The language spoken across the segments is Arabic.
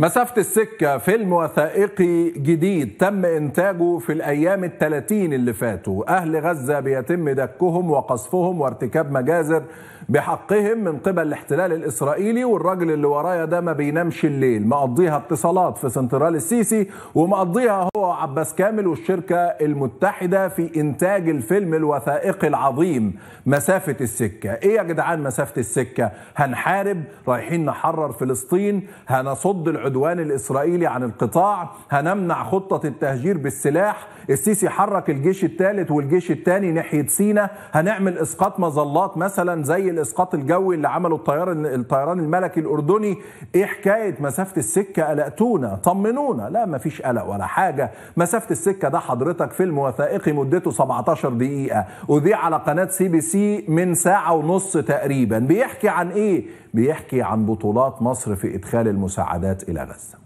مسافة السكة فيلم وثائقي جديد تم إنتاجه في الأيام الثلاثين اللي فاتوا. أهل غزة بيتم دكهم وقصفهم وارتكاب مجازر بحقهم من قبل الاحتلال الإسرائيلي والراجل اللي ورايا ده ما بينامش الليل. مقضيها اتصالات في سنترال السيسي ومقضيها هو عباس كامل والشركة المتحدة في إنتاج الفيلم الوثائقي العظيم مسافة السكة. إيه يا جدعان مسافة السكة؟ هنحارب؟ رايحين نحرر فلسطين؟ هنصد العدوان؟ الإسرائيلي عن القطاع. هنمنع خطة التهجير بالسلاح. السيسي حرك الجيش الثالث والجيش الثاني ناحية سينا. هنعمل إسقاط مظلات مثلا زي الإسقاط الجوي اللي عمله الطيران الطيران الملكي الأردني. إيه حكاية مسافة السكة؟ قلقتونا طمنونا. لا مفيش قلق ولا حاجة. مسافة السكة ده حضرتك فيلم وثائقي مدته 17 دقيقة. أذيع على قناة CBC من ساعة ونص تقريبا. بيحكي عن إيه؟ بيحكي عن بطولات مصر في إدخال المساعدات إلى غزة.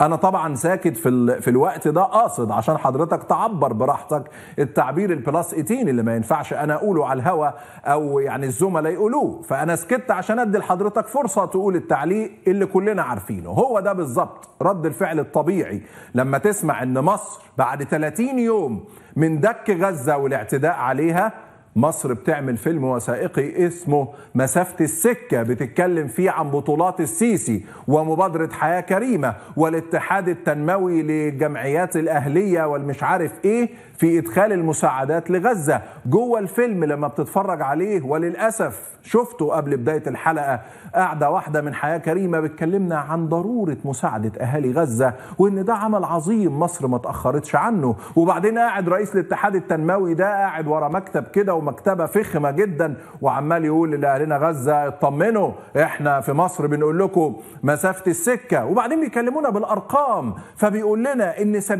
أنا طبعا ساكت في ال... في الوقت ده قاصد عشان حضرتك تعبر براحتك التعبير ال plus 18 اللي ما ينفعش أنا أقوله على الهوا أو يعني الزملاء يقولوه. فأنا سكت عشان أدي لحضرتك فرصة تقول التعليق اللي كلنا عارفينه. هو ده بالظبط رد الفعل الطبيعي. لما تسمع إن مصر بعد 30 يوم من دك غزة والاعتداء عليها مصر بتعمل فيلم وثائقي اسمه مسافة السكة بتتكلم فيه عن بطولات السيسي ومبادرة حياة كريمة والاتحاد التنموي للجمعيات الأهلية والمش عارف إيه في إدخال المساعدات لغزة. جوه الفيلم لما بتتفرج عليه وللأسف شفته قبل بداية الحلقة قاعدة واحدة من حياة كريمة بتكلمنا عن ضرورة مساعدة أهالي غزة وإن ده عمل عظيم مصر ما تأخرتش عنه. وبعدين قاعد رئيس الاتحاد التنموي ده قاعد ورا مكتب كده ومكتبة فخمة جدا وعمال يقول لأهلنا غزة اطمنوا إحنا في مصر بنقول لكم مسافة السكة. وبعدين بيكلمونا بالأرقام فبيقول لنا إن 70%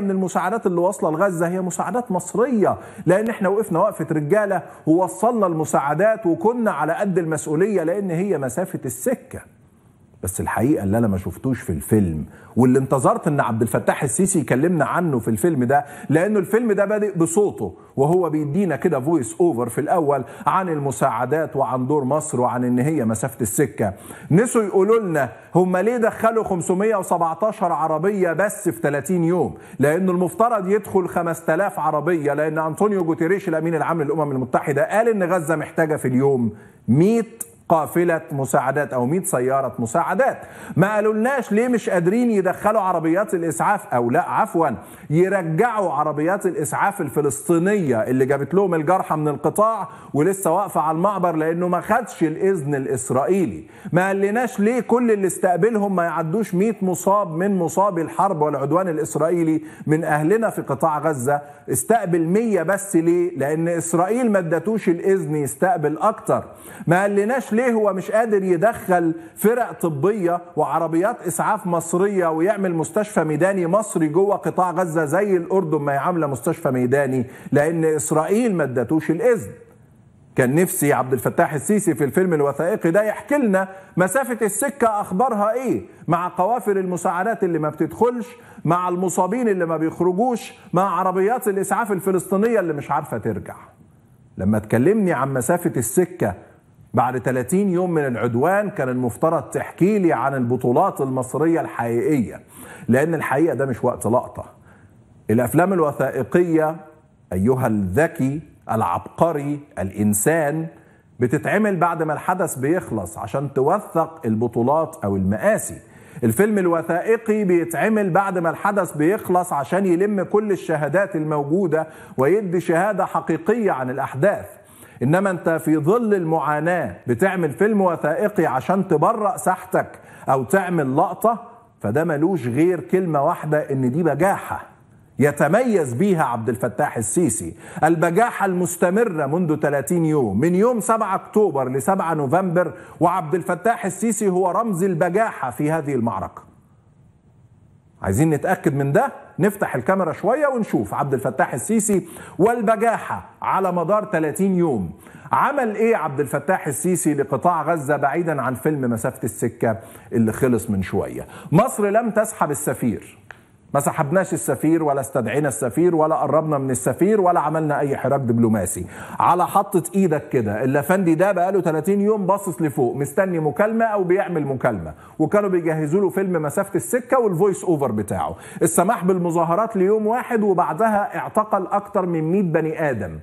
من المساعدات اللي واصلة لغزة هي مساعدات مصرية لأن إحنا وقفنا وقفة رجالة ووصلنا المساعدات وكنا على قد المسؤولية لأن هي مسافة السكة. بس الحقيقة اللي أنا ما شفتوش في الفيلم واللي انتظرت إن عبد الفتاح السيسي يكلمنا عنه في الفيلم ده لأنه الفيلم ده بادئ بصوته وهو بيدينا كده voice over في الأول عن المساعدات وعن دور مصر وعن إن هي مسافة السكة. نسوا يقولوا لنا هم ليه دخلوا 517 عربية بس في 30 يوم؟ لأنه المفترض يدخل 5000 عربية لأن أنطونيو جوتيريش الأمين العام للأمم المتحدة قال إن غزة محتاجة في اليوم 100 قافلة مساعدات أو 100 سيارة مساعدات. ما قالولناش ليه مش قادرين يدخلوا عربيات الإسعاف أو لا عفوا يرجعوا عربيات الإسعاف الفلسطينية اللي جابت لهم الجرحى من القطاع ولسه واقفة على المعبر لأنه ما خدش الإذن الإسرائيلي. ما قالناش ليه كل اللي استقبلهم ما يعدوش 100 مصاب من مصابي الحرب والعدوان الإسرائيلي من أهلنا في قطاع غزة. استقبل 100 بس ليه؟ لأن إسرائيل ما ادتوش الإذن يستقبل أكتر. ما قالناش ليه هو مش قادر يدخل فرق طبية وعربيات إسعاف مصرية ويعمل مستشفى ميداني مصري جوه قطاع غزة زي الأردن؟ ما عاملة مستشفى ميداني لأن إسرائيل ما ادتوش الإذن. كان نفسي عبد الفتاح السيسي في الفيلم الوثائقي ده يحكي لنا مسافة السكة أخبارها إيه مع قوافل المساعدات اللي ما بتدخلش مع المصابين اللي ما بيخرجوش مع عربيات الإسعاف الفلسطينية اللي مش عارفة ترجع. لما تكلمني عن مسافة السكة بعد 30 يوم من العدوان كان المفترض تحكي لي عن البطولات المصرية الحقيقية لأن الحقيقة ده مش وقت لقطة. الأفلام الوثائقية أيها الذكي العبقري الإنسان بتتعمل بعد ما الحدث بيخلص عشان توثق البطولات أو المآسي. الفيلم الوثائقي بيتعمل بعد ما الحدث بيخلص عشان يلم كل الشهادات الموجودة ويدي شهادة حقيقية عن الأحداث. إنما أنت في ظل المعاناة بتعمل فيلم وثائقي عشان تبرأ ساحتك أو تعمل لقطة فده ملوش غير كلمة واحدة إن دي بجاحة يتميز بيها عبد الفتاح السيسي. البجاحة المستمرة منذ 30 يوم من يوم 7 أكتوبر ل 7 نوفمبر وعبد الفتاح السيسي هو رمز البجاحة في هذه المعركة. عايزين نتأكد من ده؟ نفتح الكاميرا شوية ونشوف. عبد الفتاح السيسي والبجاحة على مدار 30 يوم. عمل إيه عبد الفتاح السيسي لقطاع غزة بعيدا عن فيلم مسافة السكة اللي خلص من شوية؟ مصر لم تسحب السفير. ما سحبناش السفير ولا استدعينا السفير ولا قربنا من السفير ولا عملنا أي حراك دبلوماسي. على حطة إيدك كده الافندي ده بقاله 30 يوم باصص لفوق مستني مكالمة أو بيعمل مكالمة. وكانوا بيجهزوا له فيلم مسافة السكة وال voice over بتاعه. السماح بالمظاهرات ليوم واحد وبعدها اعتقل أكتر من 100 بني آدم.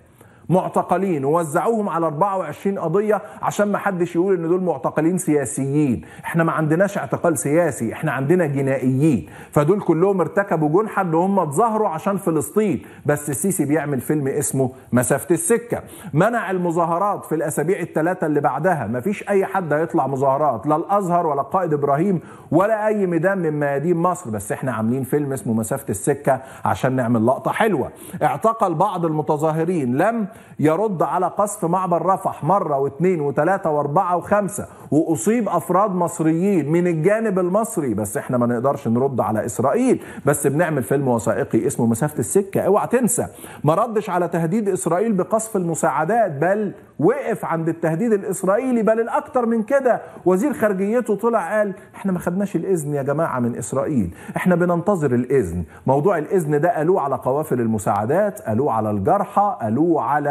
معتقلين ووزعوهم على 24 قضية عشان ما حدش يقول إن دول معتقلين سياسيين. إحنا ما عندناش اعتقال سياسي إحنا عندنا جنائيين. فدول كلهم ارتكبوا جنحة ان هم اتظاهروا عشان فلسطين. بس السيسي بيعمل فيلم اسمه مسافة السكة. منع المظاهرات في الأسابيع الثلاثة اللي بعدها. ما فيش أي حد هيطلع مظاهرات لا الأزهر ولا القائد إبراهيم ولا أي ميدان من ميادين مصر. بس إحنا عاملين فيلم اسمه مسافة السكة عشان نعمل لقطة حلوة. اعتقل بعض المتظاهرين. لم يرد على قصف معبر رفح مرة واثنين وثلاثة واربعة وخمسة وأصيب أفراد مصريين من الجانب المصري. بس إحنا ما نقدرش نرد على إسرائيل. بس بنعمل فيلم وثائقي اسمه مسافة السكة. اوعى تنسى. ما ردش على تهديد إسرائيل بقصف المساعدات بل وقف عند التهديد الإسرائيلي بل الأكثر من كده. وزير خارجيته طلع قال إحنا ما خدناش الإذن يا جماعة من إسرائيل. إحنا بننتظر الإذن. موضوع الإذن ده قالوه على قوافل المساعدات قالوه على الجرحى قالوه على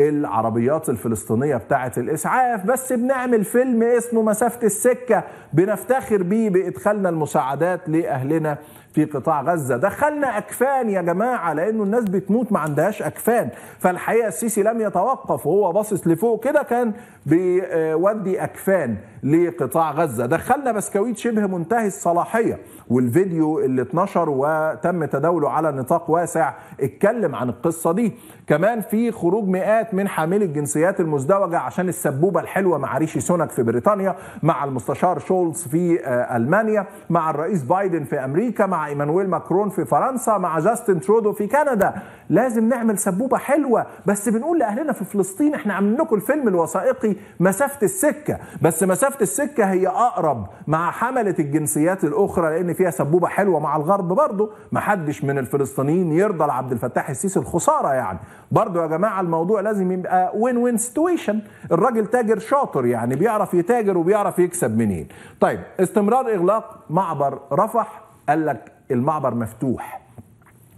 العربيات الفلسطينية بتاعة الإسعاف بس بنعمل فيلم اسمه مسافة السكة بنفتخر بيه بإدخالنا المساعدات لأهلنا في قطاع غزة. دخلنا أكفان يا جماعة لأنه الناس بتموت ما عندهاش أكفان. فالحقيقة السيسي لم يتوقف وهو باصص لفوق كده كان بيودي أكفان. لقطاع غزة. دخلنا بسكويت شبه منتهي الصلاحية والفيديو اللي اتنشر وتم تداوله على نطاق واسع اتكلم عن القصة دي. كمان في خروج مئات من حاملي الجنسيات المزدوجة عشان السبوبة الحلوة مع ريشي سونك في بريطانيا مع المستشار شولز في ألمانيا مع الرئيس بايدن في أمريكا مع إيمانويل ماكرون في فرنسا مع جاستن ترودو في كندا. لازم نعمل سبوبة حلوة بس بنقول لأهلنا في فلسطين إحنا عاملين لكم الفيلم الوثائقي مسافة السكة. بس مسافة السكة هي أقرب مع حملة الجنسيات الأخرى لأن فيها سبوبة حلوة مع الغرب برضه. محدش من الفلسطينيين يرضى لعبد الفتاح السيسي الخسارة يعني. برضه يا جماعة الموضوع لازم يبقى وين وين سيتويشن الراجل تاجر شاطر يعني بيعرف يتاجر وبيعرف يكسب منين. طيب استمرار إغلاق معبر رفح قال لك المعبر مفتوح.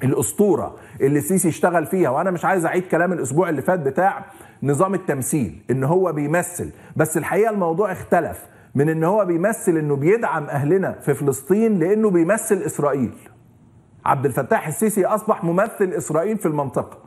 الأسطورة اللي السيسي اشتغل فيها وأنا مش عايز أعيد كلام الأسبوع اللي فات بتاع نظام التمثيل إن هو بيمثل. بس الحقيقة الموضوع اختلف من إن هو بيمثل إنه بيدعم أهلنا في فلسطين لإنه بيمثل إسرائيل. عبد الفتاح السيسي أصبح ممثل إسرائيل في المنطقة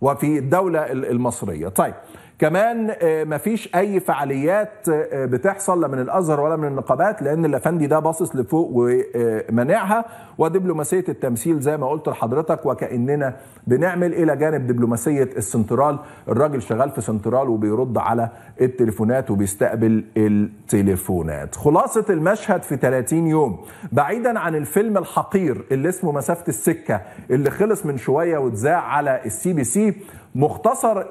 وفي الدولة المصرية. طيب كمان مفيش أي فعاليات بتحصل لا من الأزهر ولا من النقابات لأن الأفندي ده باصص لفوق ومنعها. ودبلوماسية التمثيل زي ما قلت لحضرتك وكأننا بنعمل إلى جانب دبلوماسية السنترال. الراجل شغال في سنترال وبيرد على التليفونات وبيستقبل التليفونات. خلاصة المشهد في 30 يوم. بعيدا عن الفيلم الحقير اللي اسمه مسافة السكة اللي خلص من شوية واتذاع على السي بي سي مختصر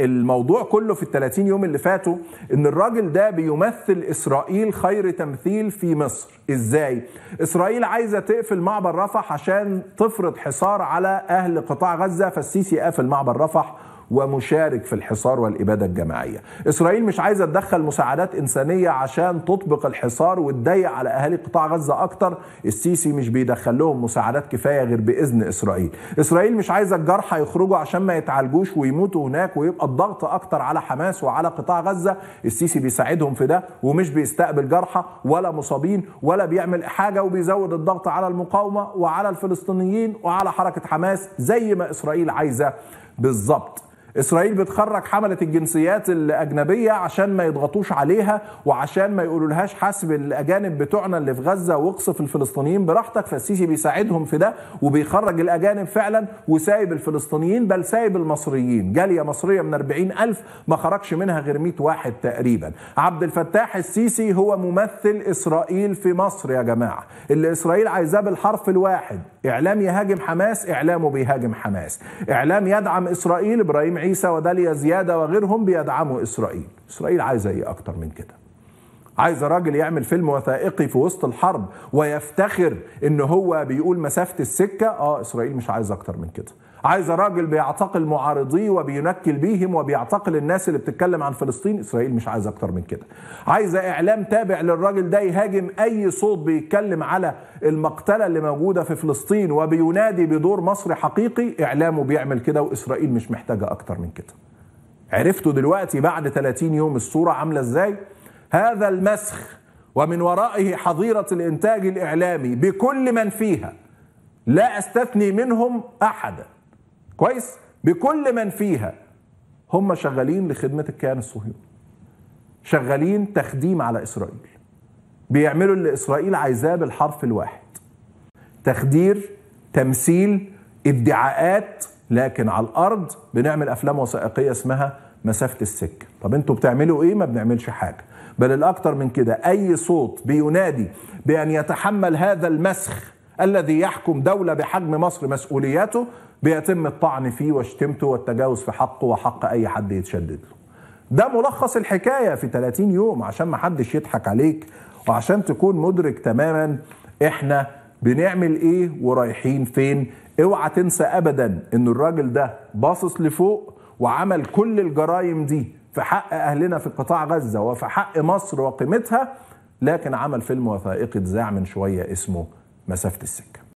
الموضوع كله في ال 30 يوم اللي فاتوا إن الراجل ده بيمثل إسرائيل خير تمثيل في مصر. إزاي؟ إسرائيل عايزة تقفل معبر رفح عشان تفرض حصار على أهل قطاع غزة فالسيسي قافل معبر رفح ومشارك في الحصار والإبادة الجماعية. إسرائيل مش عايزة تدخل مساعدات إنسانية عشان تطبق الحصار وتضيق على أهالي قطاع غزة أكتر. السيسي مش بيدخل لهم مساعدات كفاية غير بإذن إسرائيل. إسرائيل مش عايزة الجرحى يخرجوا عشان ما يتعالجوش ويموتوا هناك ويبقى الضغط أكتر على حماس وعلى قطاع غزة. السيسي بيساعدهم في ده ومش بيستقبل جرحى ولا مصابين ولا بيعمل حاجة وبيزود الضغط على المقاومة وعلى الفلسطينيين وعلى حركة حماس زي ما إسرائيل عايزة بالظبط. إسرائيل بتخرج حملة الجنسيات الأجنبية عشان ما يضغطوش عليها وعشان ما يقولوا لهاش حاسب الأجانب بتوعنا اللي في غزة واقصف الفلسطينيين براحتك فالسيسي بيساعدهم في ده وبيخرج الأجانب فعلا وسايب الفلسطينيين بل سايب المصريين. جالية مصرية من 40 ألف ما خرجش منها غير 100 واحد تقريبا. عبد الفتاح السيسي هو ممثل إسرائيل في مصر يا جماعة. اللي إسرائيل عايزاه بالحرف الواحد. إعلام يهاجم حماس اعلامه بيهاجم حماس. إعلام يدعم إسرائيل إبراهيم عيسى وداليا زيادة وغيرهم بيدعموا إسرائيل. إسرائيل عايزة إيه أكتر من كده. عايز راجل يعمل فيلم وثائقي في وسط الحرب ويفتخر إن هو بيقول مسافة السكة. آه إسرائيل مش عايز أكتر من كده. عايزه راجل بيعتقل معارضيه وبينكل بيهم وبيعتقل الناس اللي بتتكلم عن فلسطين إسرائيل مش عايزه أكتر من كده. عايزه إعلام تابع للراجل ده يهاجم أي صوت بيتكلم على المقتلة اللي موجودة في فلسطين وبينادي بدور مصري حقيقي إعلامه بيعمل كده وإسرائيل مش محتاجة أكتر من كده. عرفتوا دلوقتي بعد 30 يوم الصورة عاملة إزاي؟ هذا المسخ ومن ورائه حظيرة الإنتاج الإعلامي بكل من فيها لا أستثني منهم أحدا. كويس؟ بكل من فيها. هم شغالين لخدمة الكيان الصهيوني. شغالين تخديم على إسرائيل. بيعملوا اللي إسرائيل عايزاه بالحرف الواحد. تخدير تمثيل ادعاءات لكن على الأرض بنعمل أفلام وثائقية اسمها مسافة السكة. طب أنتوا بتعملوا إيه؟ ما بنعملش حاجة. بل الاكثر من كده أي صوت بينادي بأن يتحمل هذا المسخ الذي يحكم دولة بحجم مصر مسؤولياته بيتم الطعن فيه وشتمته والتجاوز في حقه وحق أي حد يتشدد. له ده ملخص الحكاية في 30 يوم عشان ما حدش يضحك عليك وعشان تكون مدرك تماما إحنا بنعمل إيه ورايحين فين. اوعى تنسى ابدا إن الراجل ده باصص لفوق وعمل كل الجرائم دي في حق أهلنا في قطاع غزة وفي حق مصر وقيمتها لكن عمل فيلم وثائقي اتذاع من شوية اسمه مسافة السكة